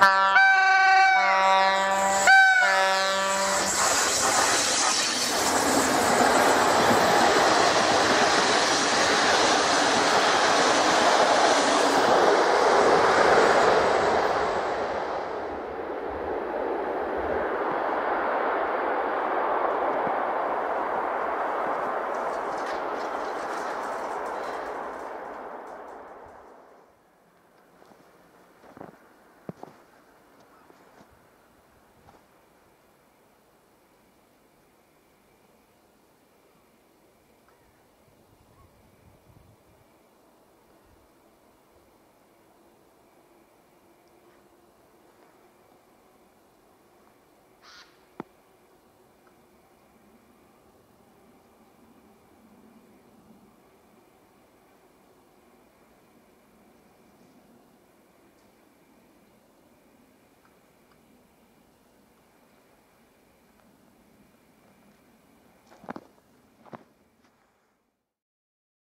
Bye.